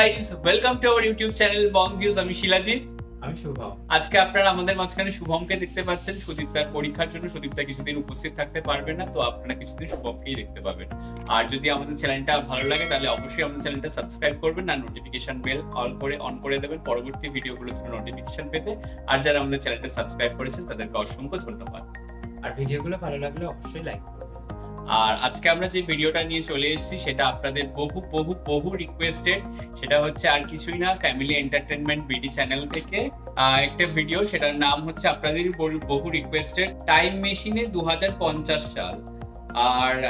Guys welcome to our YouTube channel Bong Views আমি শিলাজিৎ। আমি শুভম। আজকে আপনারা আমাদের মাঝখানে শুভমকে দেখতে পাচ্ছেন। সুদীপ্তার পরীক্ষার জন্য সুদীপ্তা কিছুদিন উপস্থিত থাকতে পারবে না তো আপনারা কিছুদিন শুভমকেই দেখতে পাবেন। আর যদি আমাদের চ্যানেলটা ভালো লাগে তাহলে অবশ্যই আমাদের চ্যানেলটা সাবস্ক্রাইব করবেন আর নোটিফিকেশন বেল অল করে অন করে দেবেন পরবর্তী ভিডিওগুলোর জন্য নোটিফিকেশন পেতে। আর যারা আমাদের চ্যানেলটা সাবস্ক্রাইব করেছেন তাদেরকে অসংখ্য ধন্যবাদ। আর ভিডিওগুলো ভালো লাগলে অবশ্যই লাইক করবেন আর আজকে আমরা যে ভিডিওটা নিয়ে চলে এসেছি, সেটা আপনাদের বহু বহু বহু রিকোয়েস্টেড সেটা হচ্ছে আর কিছুই না ফ্যামিলি এন্টারটেনমেন্ট বিডি চ্যানেল থেকে। একটা ভিডিও সেটার নাম হচ্ছে আপনাদের বহু- রিকোয়েস্টেড টাইম মেশিনে দু সাল। আর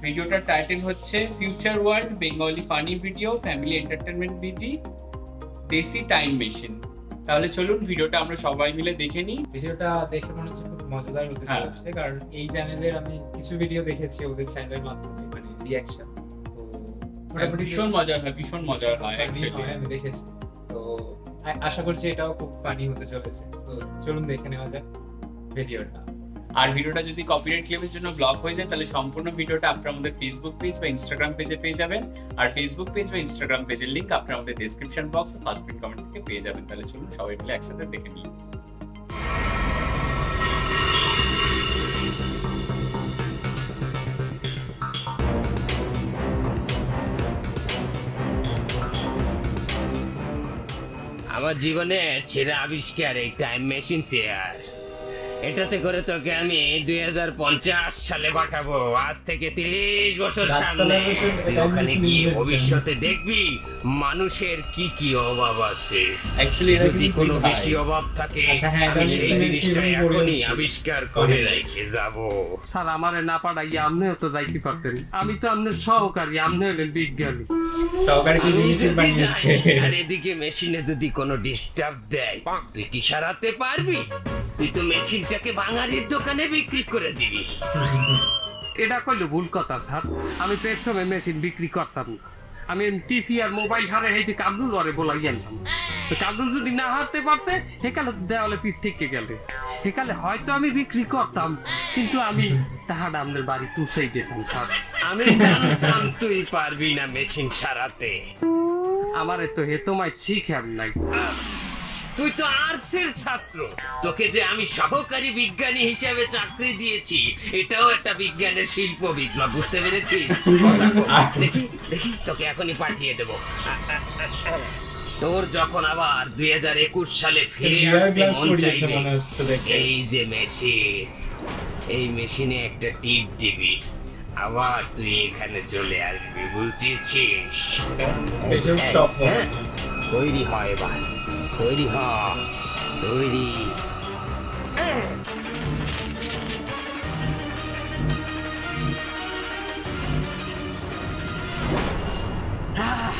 ভিডিওটার টাইটেল হচ্ছে future world Bengali funny video family entertainment BD desi time machine তাহলে চলুন ভিডিওটা আমরা সবাই মিলে দেখে নিই। ভিডিওটা দেখে মনে হচ্ছে খুব মজাদার হতে হ্যাঁ। চলেছে কারণ এই চ্যানেলের আমি কিছু ভিডিও দেখেছি ওদের চ্যানেলের মাধ্যমে মানে রিয়াকশন তো মোটামুটি ভীষণ মজার হয় ভীষণ মজার হয় আমি দেখেছি। তো আশা করছি এটাও খুব ফানি হতে চলেছে। তো চলুন দেখে নেওয়া যাক ভিডিওটা আর ভিডিওটা যদি কপিরাইট ক্লেমের জন্য ব্লক হয়ে যায়, তাহলে সম্পূর্ণ ভিডিওটা আপনারা আমাদের ফেসবুক পেজ বা ইনস্টাগ্রাম পেজে পেয়ে যাবেন। আর ফেসবুক পেজ বা ইনস্টাগ্রাম পেজের লিংক আপনারা আমাদের description box first pin comment থেকে পেয়ে যাবেন। তাহলে চলুন সবাই মিলে একসাথে দেখে নিই। আমার জীবনে সেরা আবিষ্কার এই টাইম মেশিন চেয়ার এটাতে করে তোকে আমি দুই হাজার পঞ্চাশ সালে পাঠাবো। আজ থেকে তিরিশ বছর সামনে। তুই ওখানে গিয়ে ভবিষ্যতে দেখবি মানুষের কি কি অভাব আছে। যদি কোনো বেশি অভাব থাকে আচ্ছা, হ্যাঁ, আমি সেই জিনিসটা এখনই আবিষ্কার করে রেখে যাব। স্যার আমারে না পাঠাইয়া আপনিও তো যাইতে পারতেন। আমি তো আপনার সহকারী আপনি হলেন বিজ্ঞানী। সহকারী আর এদিকে মেশিনে যদি কোনো ডিস্টার্ব দেয় তুই কি সারাতে পারবি? তুই তো মেশিনটাকে বাঙালির দোকানে বিক্রি করে দিবি। এটা কইলে ভুল কথা স্যার। আমি প্রথমে মেশিন বিক্রি করতাম না। আমি টিভি আর মোবাইল হারে যে কাবলুল ওরে বলাই জানতাম। কাবলুল যদি না হারতে পারতে সেকালে দেওয়ালে পিঠ থেকে গেলে। সেকালে হয়তো আমি বিক্রি করতাম কিন্তু আমি টাকাটা আপনার বাড়ি পৌঁছেই দিতাম স্যার। আমি জানতাম তুই পারবি না মেশিন সারাতে আমার তো তোমায় শিখার নাই। তুই তো আর্টসের ছাত্র। তোকে যে আমি সহকারী বিজ্ঞানী হিসেবে চাকরি দিয়েছি এটাও একটা বিজ্ঞানের শিল্প বিপ্লব বুঝতে বল। দেখি দেখি তোকে এখনই পাঠিয়ে দেব। তোর যখন আবার দুই হাজার একুশ সালে ফিরে আসতে মন চাইবে এই যে মেশিন এই মেশিনে একটা টিপ দিবি। আবার তুই এখানে চলে আসবি বুঝছিস? হ্যাঁ, তৈরি হয় এবার। তৈরি হ তৈরি আহ,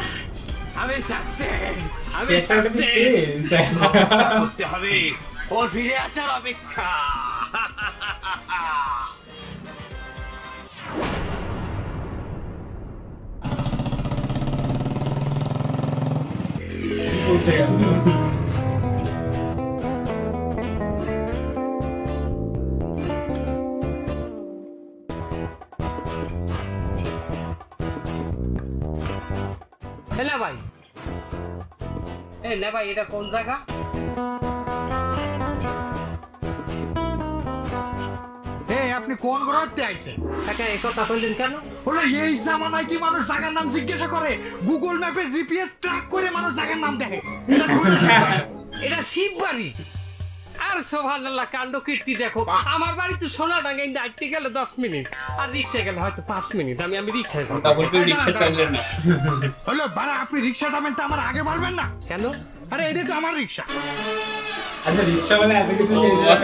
আমি সাকসেস আমি সাকসেস করতে হবে ওর ফিরে আসার অপেক্ষা হ্যালো না ভাই এটা কোন জায়গা? এই আপনি কোন গ্রহতে আইছেন? একা এ কথা কইলেন কেন? হলো এই জামানায় কি মানুষ জায়গার নাম জিজ্ঞাসা করে? গুগল ম্যাপে জিপিএস ট্র্যাক করে মানুষ জায়গার নাম দেখে। এটা খুলে এটা শিব বাড়ি। আর সোভানাল্লাহ কাণ্ড কীর্তি দেখো। আমার বাড়িতে সোনা ডাঙ্গাই হাঁটতে গেলে দশ মিনিট। আর রিক্সা গেলে হয়তো পাঁচ মিনিট। আমি আমি রিক্সায় রিক্সা চাইলেন না। হলো বাড়া আপনি রিক্সা যাবেন তো আমার আগে বলবেন না। কেন? আরে এটা তো আমার রিক্সা। আচ্ছা রিক্সা মানে এত কিছু সেই জায়গায়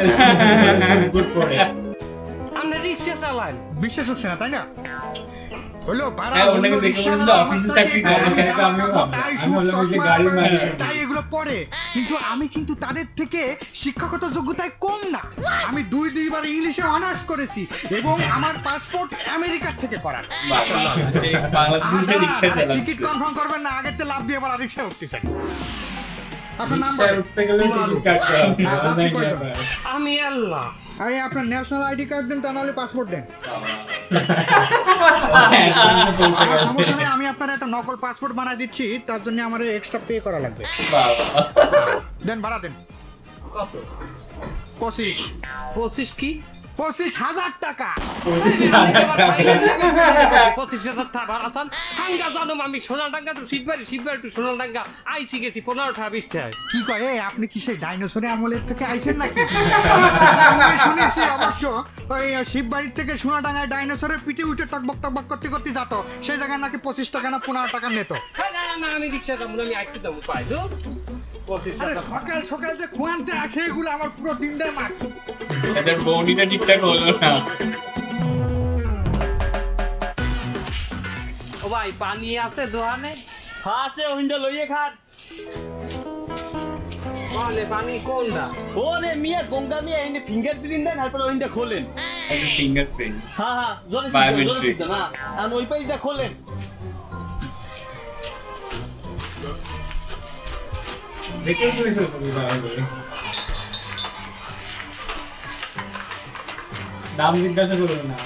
আপনি রিক্সা চালান বিশ্বাস হচ্ছে না তাই না? হলো বাড়া হ্যাঁ, অন্য। তাই এগুলো পরে। কিন্তু আমি কিন্তু তাদের থেকে শিক্ষাগত যোগ্যতায় কম না। আমি দুই দুইবার ইংলিশে অনার্স করেছি এবং আমার পাসপোর্ট আমেরিকা থেকে করা। টিকিট কনফার্ম করবেন না আগের তে লাভ দিয়ে বলা রিক্সায় উঠতেছেন। আমি আল্লাহ। আরে আপনার ন্যাশনাল আইডি কার্ড দেন তা নাহলে পাসপোর্ট দেন। সমস্যা নেই আমি আপনার একটা নকল পাসপোর্ট বানাই দিচ্ছি তার জন্য আমার এক্সট্রা পে করা লাগবে। দেন ভাড়া দেন। পঁচিশ। পঁচিশ কি? পঁচিশ হাজার টাকা। পঁচিশ হাজার টাকা ভাড়া চান হাঙ্গা জানো আমি সোনাডাঙ্গা টু শিববাড়ি শিববাড়ি টু সোনাডাঙ্গা আইসি গেছি পনেরো টাকা বিশ টাকা কি এই, আপনি কি সেই ডাইনোসরের আমলের থেকে আইছেন নাকি? শুনেছি অবশ্য ওই শিববাড়ির থেকে সোনাডাঙ্গায় ডাইনোসরের পিঠে উঠে টকবক টকবক করতে করতে যেত। সেই জায়গায় নাকি পঁচিশ টাকা না পনেরো টাকা নিত। হ্যাঁ, না না, আমি রিক্সা যাব আমি আইতে যাব পাই আরে সকাল সকাল যে কোয়ান্তে আসে এগুলো আমার পুরো দিনটাই মাখ আচ্ছা বৌনিটা ঠিকঠাক হলো না? ও ভাই পানি আছে দোকানে? আছে ওইটা লইয়ে খান মানে পানি কোনটা? ও রে মিয়া গঙ্গা মিয়া এনে ফিঙ্গার প্রিন্ট দেন তারপর ওইটা খোলেন। আচ্ছা ফিঙ্গারপ্রিন্ট হ্যাঁ হ্যাঁ জোরে সিদ্ধ জোরে সিদ্ধ না। আর ওই পেজটা খোলেন। দাম জিজ্ঞাসা করব না।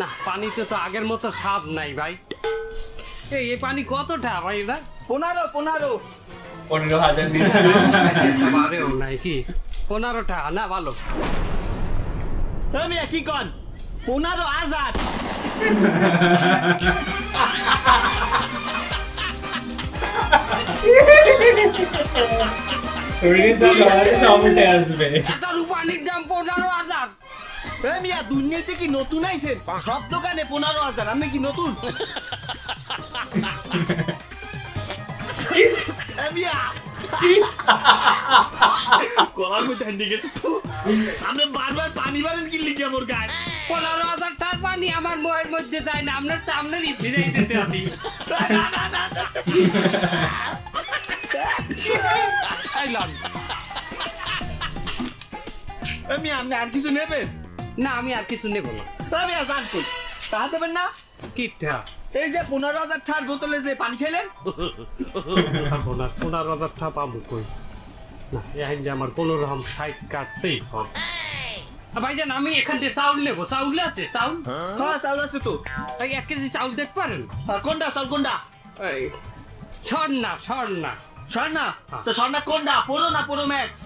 না পানিতে তো আগের মতো স্বাদ নাই ভাই। এই পানি কতটা ভাই এটা পনেরো পনেরো। পনেরো হাজার বারেও নাই কি? পনেরো টাকা না ভালো। মিয়া কি কন? পনেরো হাজার। দুনিয়াতে কি নতুন আইছেন সব দোকানে পনেরো হাজার আমি কি নতুন আপনি বারবার পানি বারেন কি লিখে আমার গায়ে পনেরো হাজার টাকার পানি আমার মোয়ের মধ্যে যায় না আপনার তো আপনার ভিড়াই দিতে আছি আইলাম আমি আপনি আর কিছু নেবেন? না আমি আর কিছু নেব না। তবে আর জান কই তা দেবেন না? কিটা এই যে পনেরো হাজার ঠার বোতলে যে পানি খেলেন? পনেরো হাজার টাকা পাবো কই? না এখন যে আমার কোনো রকম সাইড কাটতেই হবে। ভাইজান আমি এখান থেকে চাউল নেব। চাউল আছে চাউল? হ্যাঁ চাউল আছে তো। এক কেজি চাউল দেখতে পারেন? আর কোনটা? চাউল কোনটা? এই স্বর্ণা স্বর্ণা। স্বর্ণা তো স্বর্ণা কোনটা? পুরো না পুরো ম্যাক্স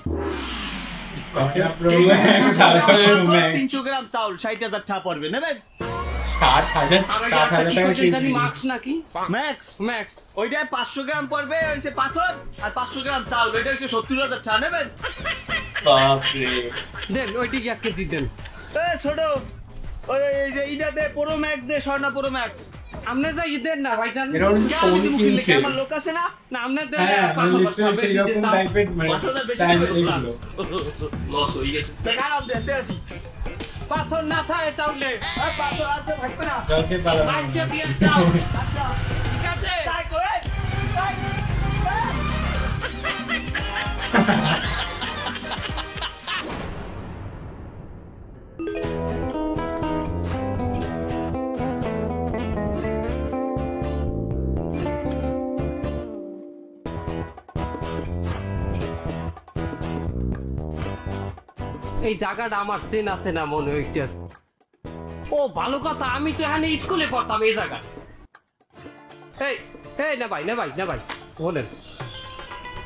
তিনশো গ্রাম চাউল ষাট হাজার পড়বে নেবেন? ওইটা পাঁচশো গ্রাম পড়বে হয়েছে পাথর আর পাঁচশো গ্রাম চাউল ওইটা হচ্ছে সত্তর হাজার নেবেন? দেন এক কেজি দেন? ছোট ওই যে ইটা দে পুরো ম্যাক্স দে স্বর্ণা পুরো ম্যাক্স আপনি যাই দেন না ভাইজান। এরা হচ্ছে ফোন কিনছে। আমার লোক আছে না? না আপনি দেন হ্যাঁ পাঁচ মানে হাজার টাকা বেশি দেন রকম দাও। টাইপের মানে পাঁচ হাজার বেশি টাইপ লস হয়ে গেছে। দেখা নাম দেখতে আসি। পাথর না থাকে চাউলে আর পাথর আছে থাকবে না। জলকে পালা রাজ্য দিয়ে চাও আচ্ছা ঠিক আছে? তাই করে তাই। এই জায়গাটা আমার চেনা চেনা মনে হইতেছে। ও ভালো কথা আমি তো এখানে স্কুলে পড়তাম এই জায়গা এই এই না ভাই না ভাই না ভাই বলেন।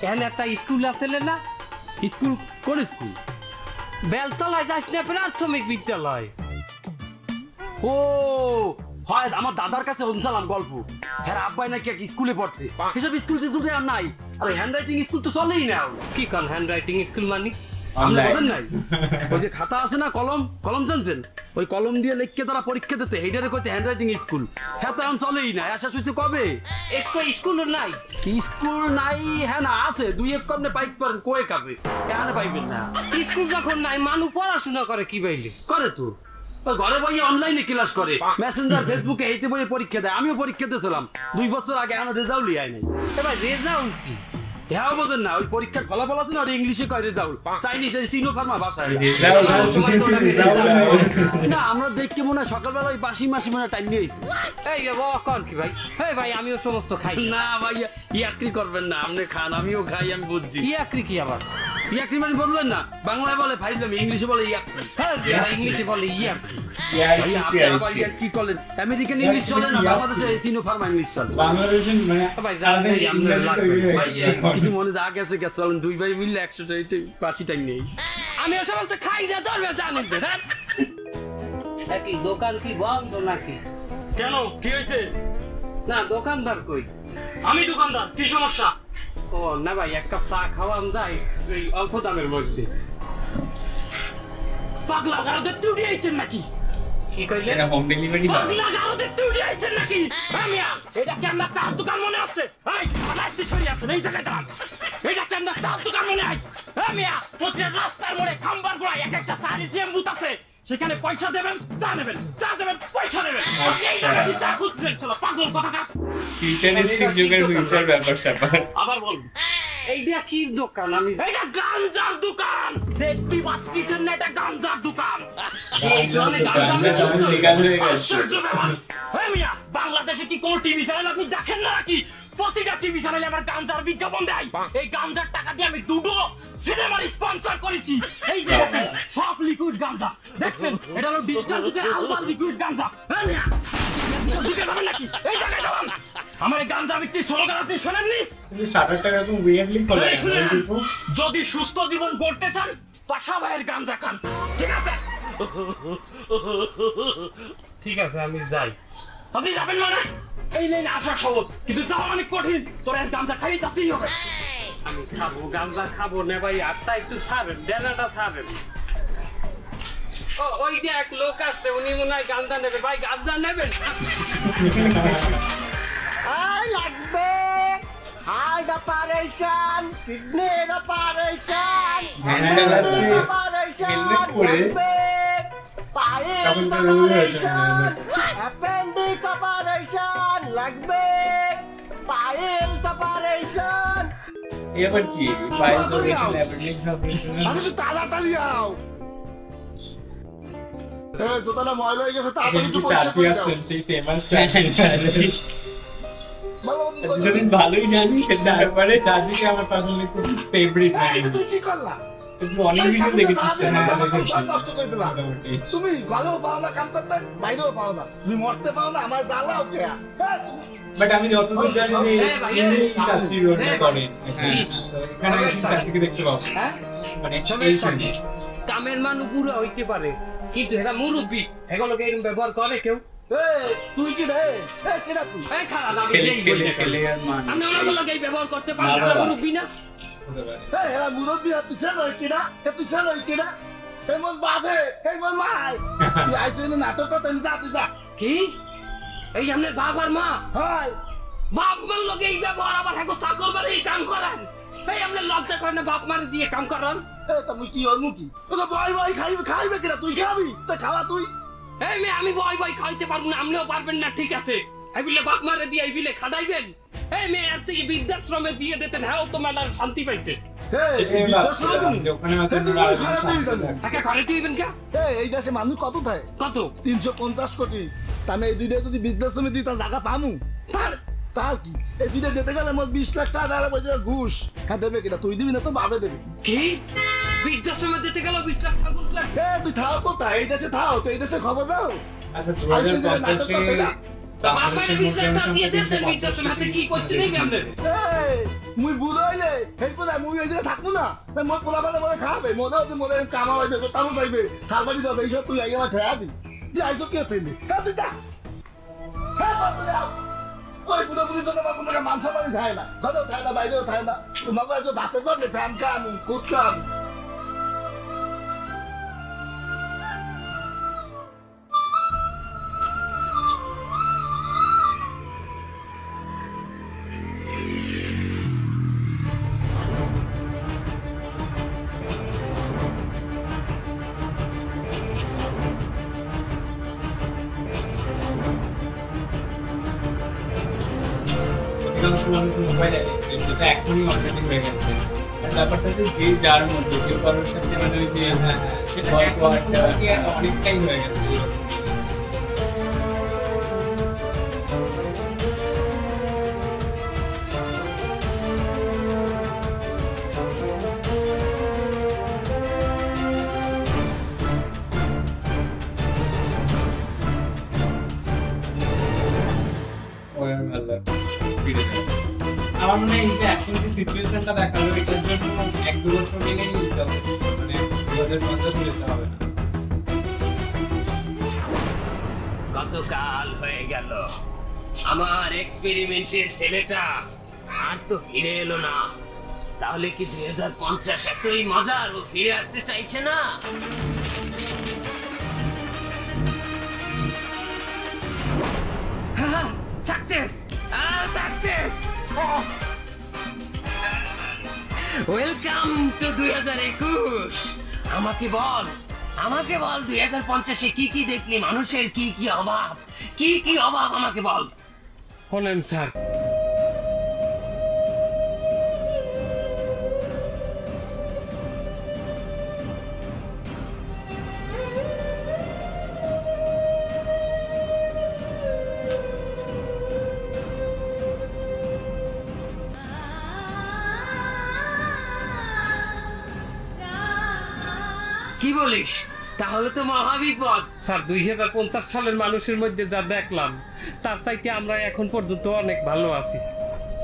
এখানে একটা স্কুল আছে না? স্কুল কোন স্কুল? বেলতলায় যাস না প্রাথমিক বিদ্যালয়। ও হয় আমার দাদার কাছে শুনছিলাম গল্প। হ্যাঁ আব্বাই নাকি এক স্কুলে পড়তে। এসব স্কুল স্কুল আর নাই। আর হ্যান্ড রাইটিং স্কুল তো চলেই না। কি কন হ্যান্ড রাইটিং স্কুল মানি? আপনি Online. বোঝেন নাই। ওই যে খাতা আছে না কলম? কলম জানছেন? ওই কলম দিয়ে লিখকে তারা পরীক্ষা দিতে। এইটারে কইতে হ্যান্ড স্কুল হ্যাঁ তো এখন চলেই না। আশা শুনছে কবে? একটু স্কুল নাই? স্কুল নাই হ্যাঁ না আছে। দুই এক কমনে পাইক পারেন কয়ে কাবে? এখানে পাইবেন না। স্কুল যখন নাই মানুষ পড়াশোনা করে কি বাইলে? করে তো। ঘরে বইয়ে অনলাইনে ক্লাস করে। মেসেঞ্জার ফেসবুকে এইতে বইয়ে পরীক্ষা দেয়। আমিও পরীক্ষা দিয়েছিলাম। দুই বছর আগে এখনও রেজাল্টই আয় নাই। এবার রেজাল্ট কি? হ্যাঁ বোঝেন না ওই পরীক্ষার ফলাফল আছে না ওটা ইংলিশে কয় চাইনিজ সিনো ফার্মা না আমরা দেখতে মনে হয় সকালবেলা ওই বাসি মাসি মনে টাইম নিয়েছি এই কন কি ভাই? হ্যাঁ ভাই আমিও সমস্ত খাই। না ভাই ইয়াকরি করবেন না আপনি খান আমিও খাই আমি বুঝছি। ইয়াকরি কি আবার? ইয়াকরি মানে বললেন না বাংলায় বলে ফাইজলামি ইংলিশে বলে ইয়াকরি হ্যাঁ ইংলিশে বলে ইয়ার কি আপনি আর আবার কি? ইয়ার কি করলেন? আমেরিকান ইংলিশ চলে না বাংলাদেশে চিনো ফার্মা ইংলিশ চলে। মানে ভাই। কিছু মনে যা গেছে গেছে চলেন দুই মিললে একশো নেই আমি খাই না ধরবে জানেন তো হ্যাঁ? কি দোকান কি বন্ধ নাকি? কেন? কি হয়েছে? না দোকানদার কই? আমি দোকানদার কি সমস্যা? ও না ভাই এক কাপ চা খাওয়াম যায় এই অল্প দামের মধ্যে। পাগলা গারদের তুড়ি আইছেন নাকি? কি কইলে এটা হোম ডেলিভারি পাগলা গারদের তুড়ি আইছেন নাকি? আমিয়া এটা কি আমরা চার দোকান মনে আছে? এই আমার একটু সরিয়ে আছেন এই জায়গায় দাঁড়ান। এটা কি আমরা চার দোকান মনে হয়? প্রতিটা রাস্তার মোড়ে খাম্বার গোড়ায় এক একটা আছে সেখানে পয়সা দেবেন চা নেবেন চা দেবেন। ফিউচারিস্টিক যুগের ফিউচার ব্যাপার স্যাপার। আবার বলুন এইটা কি দোকান আমি এটা গাঞ্জার দোকান। দেখবি পাচ্ছিস না এটা গাঞ্জার দোকান। এই গাঞ্জা হয়ে গেছে। আশ্চর্য ব্যাপার। এই মিয়া বাংলাদেশে কি কোন টিভি চ্যানেল আপনি দেখেন না নাকি? প্রতিটা টিভি চ্যানেলে আমার গাঞ্জার বিজ্ঞাপন দেয়। এই গাঞ্জার টাকা দিয়ে আমি দুটো সিনেমার স্পন্সর করেছি। এই যে দেখেন, সব লিকুইড গাঞ্জা। দেখছেন? এটা হলো ডিজিটাল যুগের আলবার লিকুইড গাঞ্জা। ঢুকে যাবেন নাকি? এই জায়গায় যাবেন। আমার গাঞ্জা বিক্রি স্লোগান আপনি শোনেননি? যদি সুস্থ জীবন গড়তে চান পাশা ভাইয়ের গাঞ্জা খান। ঠিক আছে? ঠিক আছে আমি যাই। আপনি যাবেন মানে? এই লাইনে আসা সহজ কিন্তু যাওয়া অনেক কঠিন। তোর আজ গাঞ্জা খাই যাতেই হবে। আমি খাব গাঞ্জা খাব না ভাই আটটা একটু ছাড়েন ডেলাটা ছাড়েন। ওই যে এক লোক আসছে উনি মনে হয় গাঞ্জা নেবে। ভাই গাঞ্জা নেবেন? আই লাগবে। হার্ট অপারেশন কিডনির অপারেশন চালাচ্ছে, অপারেশন helmet হয়েছে অপারেশন অ্যাপেন্ডিক্স অপারেশন লাগবে অপারেশন কি অপারেশন তাড়াতাড়ি আও ময়লা হয়ে গেছে তাড়াতাড়ি তো পরিষ্কার করে দাও সেই ফেমাস ভালো যদি ভালোই জানি সেটা ব্যাপারে চাচিকে আমার পার্সোনালি খুব ফেভারিট লাগে তুই কি করলা কিন্তু অনেক ভিডিও দেখেছি দাঁড়াবে না, হ্যাঁ। তুমি পাও না কাম করতে বাইরেও পাও না তুমি মরতে পাও না আমার জ্বালাও কে? হ্যাঁ, বাট আমি যতদূর জানি যে এ ভাই, এ, ইনি চাচি রোলটা করেন। এখানে সবের এসে চাচি। চাচিকে দেখতে পাবো হ্যাঁ? মানে। কামের বুড়া হইতে পারে। কিন্তু এরা মুরব্বী। এগুলোকে এরকম ব্যবহার করে কেউ। তুই কি রে? কেডা তুই? আমি মান ওনাগুলোকে ব্যবহার করতে পারি। না, না। মুরব্বী না? এরা মুরব্বি তুই তুই মোর বাপে মোর মাই। তুই আইছিস না নাটক করতে যা তুই যা। কি? এই আপনার বাপ আর মা? হাই বাপ মার লগে এই ব্যবহার আবার হ্যাঁ বাড়ি এই কাম করেন? এই আপনার লজ্জা করেন বাপ মারে দিয়ে কাম করেন? এ তুমি কি হল মুকি ও তো বয় বয় খাইবে খাইবে কেডা তুই খাবি? তো খাওয়া তুই। এই মেয়ে আমি বয় বয় খাইতে পারব না আপনিও পারবেন না ঠিক আছে। এই বিলে বাপ মারে দিয়ে এই বিলে খাটাইবেন এই মেয়ে আর থেকে বৃদ্ধাশ্রমে দিয়ে দিতেন হ্যাঁ তো মেলার শান্তি পাইতে। এই এই এই বিদেশে ভাবছিলাম তুমি? যে ওখানে হয়তো এই তুমি ওরা আরেকজন খারাপ দিয়ে সামনে যাবে একা ঘরে দিবেন কে? এই এই দেশে মানুষ কত থাকে? কত? তিনশো পঞ্চাশ কোটি। তাহলে এই দুইটা যদি বিজনেস দিই তা জায়গা পামু? তার? তার কি? এই দুইটা দিতে গেলে মোট বিশ লাখ টাকা টাকা পয়সা ঘুষ। হ্যাঁ দেবে কিনা? তুই দিবি না তো বাবে দেবে। কি? বৃদ্ধাশ্রমে দিতে গেল বিশ লাখ টাকা ঘুষ তুই থাও কোথায়? এই দেশে থাও তো এই দেশে খবর দাও। আচ্ছা দু হাজার পঞ্চাশে লাখ টাকা দিয়ে দিতেন বৃদ্ধাশ্রমে হাতে কি দেবে আপনার এই মুই বুঝাইলে এই কোথায় মুই এই জায়গায় থাকব না এই মোর পোলা পালে মনে খাবে মনে হচ্ছে মনে কামা হইবে তো তামু চাইবে হাল বাড়ি যাবে এইসব তুই আগে আমার ঠেয়াবি যে আইসো কে তেনে হ্যাঁ তুই যা। হ্যাঁ তুই যা। ওই আমার কোনো মাংস বাড়ি থাকে না। ঘরেও থাকে না বাইরেও থাকে না। তোমাকে ভাতের বদলে ফ্যান খান কুদ খান অধিকাংশ মানুষ মোবাইল যেটা এখনই অর্গানিক হয়ে গেছে আর ব্যাপারটা হচ্ছে যে যার মধ্যে কেউ কারোর সাথে মানে ওই যে হ্যাঁ হ্যাঁ সেটা গল্প এখন আড্ডা মোটামুটি অনেকটাই হয়ে গেছে মনে হয় যে এখন যে সিচুয়েশনটা দেখাল, এটার জন্য এক দু বছর গেলেই যথেষ্ট মানে দু হাজার পঞ্চাশ হবে না। গতকাল হয়ে গেল। আমার এক্সপেরিমেন্টের ছেলেটা আর তো ফিরে এলো না। তাহলে কি দুই হাজার পঞ্চাশ এতই মজার? ও ফিরে আসতে চাইছে না? সাকসেস সাকসেস ওয়েলকাম টু দুই হাজার একুশ। আমাকে বল আমাকে বল দুই হাজার পঞ্চাশে কি কি দেখলি? মানুষের কি কি অভাব? কি কি অভাব আমাকে বল। হলেন স্যার। তাহলে তো মহাবিপদ। স্যার, দুই হাজার পঞ্চাশ সালের মানুষের মধ্যে যা দেখলাম, তার চাইতে আমরা এখন পর্যন্ত অনেক ভালো আছি।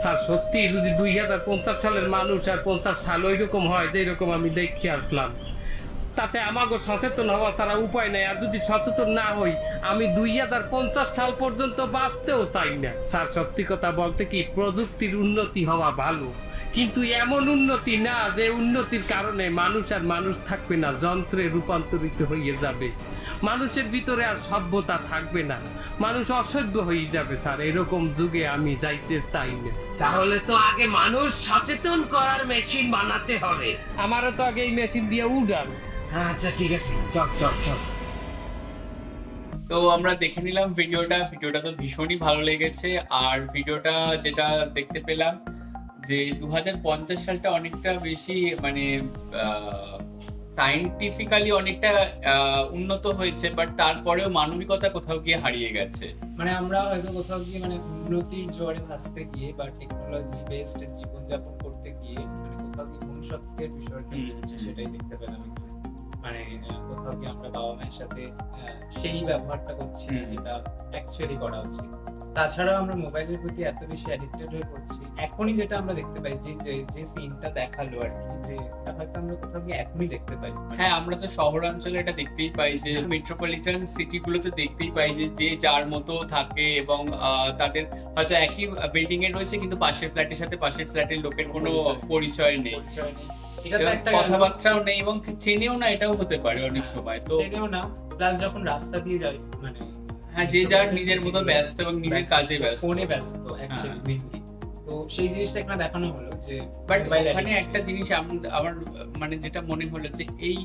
স্যার, সত্যি যদি দুই হাজার পঞ্চাশ সালের মানুষ আর পঞ্চাশ সাল ওই রকম হয় যে এরকম আমি দেখে আসলাম, তাতে আমাকে সচেতন হওয়া তারা উপায় নাই। আর যদি সচেতন না হই, আমি দুই হাজার পঞ্চাশ সাল পর্যন্ত বাঁচতেও চাই না। স্যার, সত্যি কথা বলতে কি, প্রযুক্তির উন্নতি হওয়া ভালো। কিন্তু এমন উন্নতি না যে উন্নতির কারণে মানুষ আর মানুষ থাকবে না যন্ত্রে রূপান্তরিত হয়ে যাবে। মানুষের ভিতরে আর সভ্যতা থাকবে না। মানুষ অসভ্য হয়ে যাবে স্যার। এরকম যুগে আমি যাইতে চাই না। তাহলে তো আগে মানুষ সচেতন করার মেশিন বানাতে হবে। আমারও তো আগে এই মেশিন দিয়ে উড়ান। আচ্ছা ঠিক আছে। চল চল চল। তো আমরা দেখে নিলাম ভিডিওটা। ভিডিওটা তো ভীষণই ভালো লেগেছে। আর ভিডিওটা যেটা দেখতে পেলাম যে দু সালটা অনেকটা বেশি মানে সাইন্টিফিক্যালি অনেকটা উন্নত হয়েছে বাট তারপরেও মানবিকতা কোথাও গিয়ে হারিয়ে গেছে। মানে আমরা হয়তো কোথাও গিয়ে মানে উন্নতির জোয়ারে ভাসতে গিয়ে বা টেকনোলজি বেসড জীবনযাপন করতে গিয়ে মানে কোথাও গিয়ে মনুষ্যত্বের বিষয়টা সেটাই দেখতে পেলাম মানে কোথাও গিয়ে আমরা বাবা মায়ের সাথে সেই ব্যবহারটা করছি যেটা অ্যাকচুয়ালি করা উচিত। তাছাড়াও আমরা মোবাইলের প্রতি এত বেশি অ্যাডিক্টেড হয়ে পড়ছি এখনই যেটা আমরা দেখতে পাই যে যে- সিনটা দেখাল আর কি যে হয়তো আমরা কোথাও গিয়ে এখনই দেখতে পাই। হ্যাঁ আমরা তো শহরাঞ্চলে এটা দেখতেই পাই যে মেট্রোপলিটন সিটিগুলোতে দেখতেই পাই যে যে যার মতো থাকে এবং আহ, তাদের হয়তো একই বিল্ডিং এ রয়েছে কিন্তু পাশের ফ্ল্যাটের সাথে পাশের ফ্ল্যাটের লোকের কোনো পরিচয়। নেই। এটা তো একটা কথাবার্তাও নেই এবং চেনেও না এটাও হতে পারে অনেক সময় তো চেনেও না প্লাস যখন রাস্তা দিয়ে যায় মানে হ্যাঁ যে যার নিজের মতো ব্যস্ত এবং নিজের কাজে ব্যস্ত। ফোনে ব্যস্ত অ্যাকচুয়ালি হ্যাঁ। তো সেই জিনিসটা এখানে দেখানো হলো যে বাট ওখানে একটা জিনিস আমার মানে যেটা মনে হলো যে এই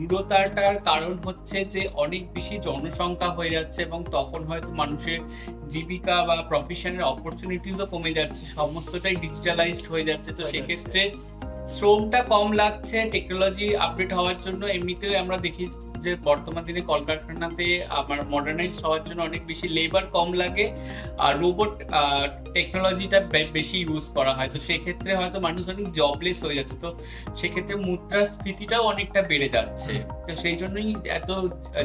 রূঢ়তাটার কারণ হচ্ছে যে অনেক বেশি জনসংখ্যা হয়ে যাচ্ছে এবং তখন হয়তো মানুষের জীবিকা বা প্রফেশনের অপরচুনিটিসও কমে যাচ্ছে সমস্তটাই ডিজিটালাইজড হয়ে যাচ্ছে। তো সেক্ষেত্রে শ্রমটা কম লাগছে টেকনোলজি আপডেট হওয়ার জন্য এমনিতেও আমরা দেখি যে বর্তমান দিনে কলকারখানাতে আমার মডার্নাইজ হওয়ার জন্য অনেক বেশি লেবার কম লাগে আর রোবট টেকনোলজিটা বেশি ইউজ করা হয়। তো সেক্ষেত্রে হয়তো মানুষ অনেক জবলেস হয়ে যাচ্ছে। তো সেক্ষেত্রে মুদ্রাস্ফীতিটাও অনেকটা বেড়ে যাচ্ছে। তো সেই জন্যই এত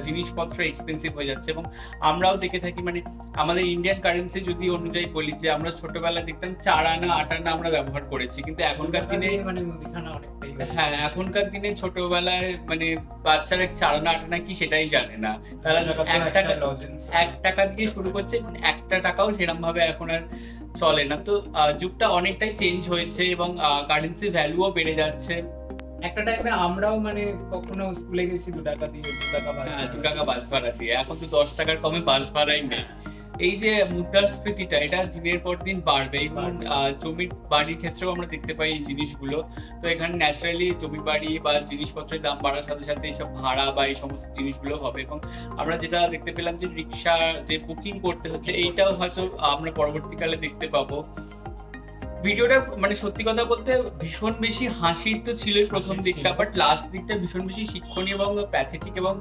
জিনিসপত্র এক্সপেন্সিভ হয়ে যাচ্ছে এবং আমরাও দেখে থাকি মানে আমাদের ইন্ডিয়ান কারেন্সি যদি অনুযায়ী বলি যে আমরা ছোটবেলায় দেখতাম চার আনা, আট আনা আমরা ব্যবহার করেছি। কিন্তু এখনকার দিনে মানে মুদিখানা অনেকটাই হ্যাঁ এখনকার দিনে ছোটবেলায় মানে বাচ্চারা চার আনা আট আনা কি সেটাই জানে না। তারা এক টাকা এক টাকা দিয়ে শুরু করছে একটা টাকাও সেরকম ভাবে এখন আর চলে না। তো যুগটা অনেকটাই চেঞ্জ হয়েছে এবং কারেন্সি ভ্যালুও বেড়ে যাচ্ছে। একটা টাইমে আমরাও মানে কখনো স্কুলে গেছি দু টাকা দিয়ে দু টাকা ভাড়া হ্যাঁ, দু টাকা বাস ভাড়া দিয়ে। এখন তো দশ টাকার কমে বাস ভাড়াই নেই। এই যে মুদ্রাস্ফীতিটা এটা দিনের পর দিন বাড়বে এবং জমির বাড়ির ক্ষেত্রেও আমরা দেখতে পাই এই জিনিসগুলো। তো এখানে ন্যাচারালি জমি বাড়ি বা জিনিসপত্রের দাম বাড়ার সাথে সাথে এইসব ভাড়া বা এই সমস্ত জিনিসগুলো হবে এবং আমরা যেটা দেখতে পেলাম যে রিক্সা যে বুকিং করতে হচ্ছে এইটাও হয়তো আমরা পরবর্তীকালে দেখতে পাবো। ভিডিওটা মানে সত্যি কথা বলতে ভীষণ বেশি হাসির তো ছিলই প্রথম দিকটা বাট লাস্ট দিকটা ভীষণ বেশি শিক্ষণীয় এবং প্যাথেটিক এবং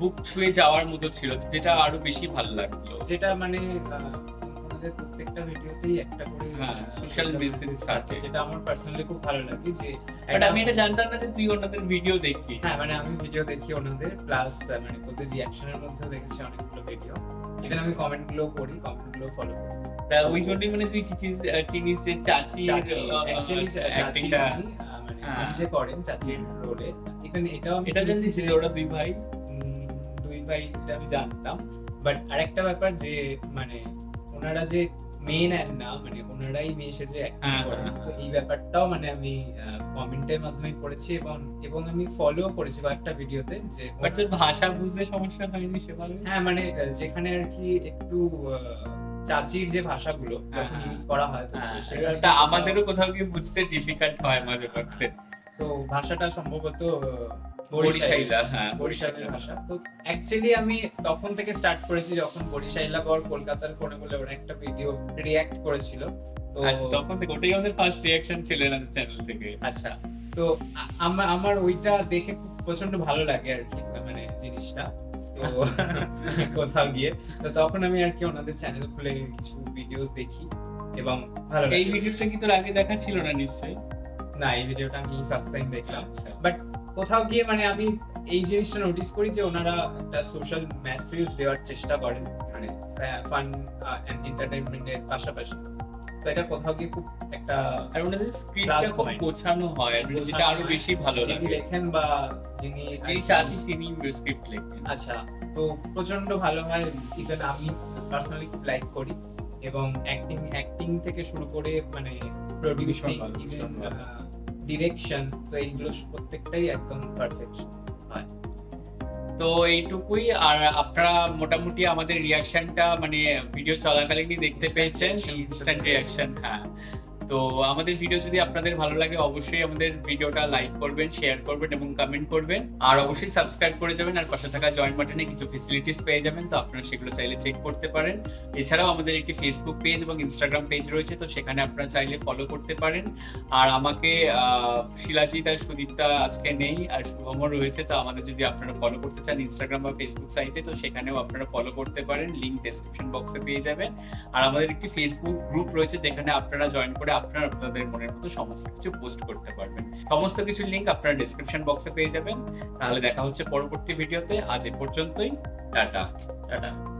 বুক ছুঁয়ে যাওয়ার মতো ছিল যেটা আরও বেশি ভালো লাগল। যেটা মানে আমাদের প্রত্যেকটা ভিডিওতেই একটা করে হ্যাঁ, social message থাকে। যেটা আমার পার্সোনালি খুব ভালো লাগে যে বাট আমি এটা জানতাম না যে তুই ওনাদের ভিডিও দেখবি। হ্যাঁ মানে আমি ভিডিও দেখি ওনাদের প্লাস মানে ওদের রিয়াকশনের মধ্যেও দেখেছি অনেকগুলো ভিডিও ইভেন আমি কমেন্টগুলো পড়ি কমেন্টগুলো ফলো করি। ওই জন্যই মানে তুই চিচিস চিনিস যে চাচি অ্যাক্টিংটা মানে হ্যাঁ। যে করেন চাচির রোলে এখানে এটাও এটা যে ওরা দুই ভাই। দুই ভাই এটা আমি জানতাম। বাট আরেকটা ব্যাপার যে মানে ওনারা যে মেন না মানে ওনারাই মেয়ে এসে যে হ্যাঁ, হ্যাঁ, তো এই ব্যাপারটাও মানে আমি কমেন্টের মাধ্যমে পড়েছি এবং এবং আমি ফলো করেছি কয়েকটা ভিডিওতে যে বাট তোর ভাষা বুঝতে সমস্যা হয়নি সেভাবে? হ্যাঁ মানে যেখানে আর কি একটু চাচির যে ভাষাগুলো হ্যাঁ, যখন হ্যাঁ। ইউজ করা হয় হ্যাঁ, সেটা আমাদেরও কোথাও গিয়ে বুঝতে ডিফিকাল্ট হয় মাঝে মধ্যে। তো ভাষাটা সম্ভবত বরিশাইলা হ্যাঁ বরিশালের ভাষা। তো অ্যাকচুয়ালি আমি তখন থেকে স্টার্ট করেছি যখন বরিশাইলা গড় কলকাতার কোণে বলে ওরা একটা ভিডিও রিয়াক্ট করেছিল। তো আচ্ছা তখন থেকে ওটাই আমাদের ফার্স্ট রিয়াকশন ছিল না চ্যানেল থেকে। আচ্ছা তো আমার আমার ওইটা দেখে খুব প্রচণ্ড ভালো লাগে আর কি মানে জিনিসটা। তো কোথাও গিয়ে। তো তখন আমি আর কি ওনাদের চ্যানেল খুলে কিছু ভিডিওস দেখি এবং ভালো এই ভিডিওটা কি তোর আগে দেখা ছিল না নিশ্চয়ই? না এই ভিডিওটা আমি ফার্স্ট টাইম দেখলাম। আচ্ছা। কোথাও গিয়ে মানে আমি এই জিনিসটা নোটিস করি যে ওনারা একটা সোশ্যাল মেসেজ দেওয়ার চেষ্টা করেন মানে ফান এন্ড পাশাপাশি। এটা কোথাও গিয়ে খুব একটা আর ওনাদের স্ক্রিপ্টটা খুব গোছানো হয় যেটা আরও বেশি ভালো যিনি লাগে। লেখেন বা যিনি যিনি চাচি তিনি স্ক্রিপ্ট লেখেন। আচ্ছা তো প্রচণ্ড ভালো হয়। ইভেন আমি পার্সোনালি খুব লাইক করি এবং অ্যাক্টিং অ্যাক্টিং থেকে শুরু করে মানে প্রডিউসিং। ডিরেকশন তো এইগুলো প্রত্যেকটাই একদম পারফেক্ট তো এইটুকুই আর আপনারা মোটামুটি আমাদের রিয়াকশনটা মানে ভিডিও চলাকালীনই দেখতে পেয়েছেন ইনস্ট্যান্ট রিয়াকশন হ্যাঁ। তো আমাদের ভিডিও যদি আপনাদের ভালো লাগে, অবশ্যই আমাদের ভিডিওটা লাইক করবেন শেয়ার করবেন এবং কমেন্ট করবেন। আর অবশ্যই সাবস্ক্রাইব করে যাবেন আর পাশে থাকা জয়েন বাটনে কিছু ফেসিলিটিস পেয়ে যাবেন, তো আপনারা সেগুলো চাইলে চেক করতে পারেন। এছাড়াও আমাদের একটি ফেসবুক পেজ এবং ইনস্টাগ্রাম পেজ রয়েছে, তো সেখানে আপনারা চাইলে ফলো করতে পারেন। আর আমাকে শিলাজিৎ আর সুদীপ্তা আজকে নেই, আর শুভমও রয়েছে, তো আমাদের যদি আপনারা ফলো করতে চান ইনস্টাগ্রাম বা ফেসবুক সাইটে তো সেখানেও আপনারা ফলো করতে পারেন। লিঙ্ক ডেসক্রিপশন বক্সে পেয়ে যাবেন। আর আমাদের একটি ফেসবুক গ্রুপ রয়েছে, যেখানে আপনারা জয়েন করে আপনারা আপনাদের মনের মতো সমস্ত কিছু পোস্ট করতে পারবেন। সমস্ত কিছু লিঙ্ক আপনারা ডিসক্রিপশন বক্সে পেয়ে যাবেন। তাহলে দেখা হচ্ছে পরবর্তী ভিডিওতে আজ এ পর্যন্তই। টাটা। টাটা।